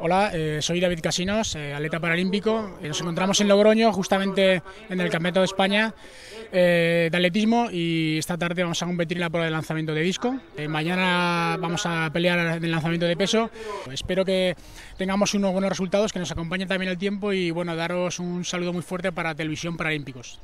Hola, eh, soy David Casinos, eh, atleta paralímpico. Eh, nos encontramos en Logroño, justamente en el Campeonato de España eh, de atletismo y esta tarde vamos a competir en la prueba de lanzamiento de disco. mañana vamos a pelear en el lanzamiento de peso. Espero que tengamos unos buenos resultados, que nos acompañen también el tiempo y bueno, daros un saludo muy fuerte para Televisión Paralímpicos.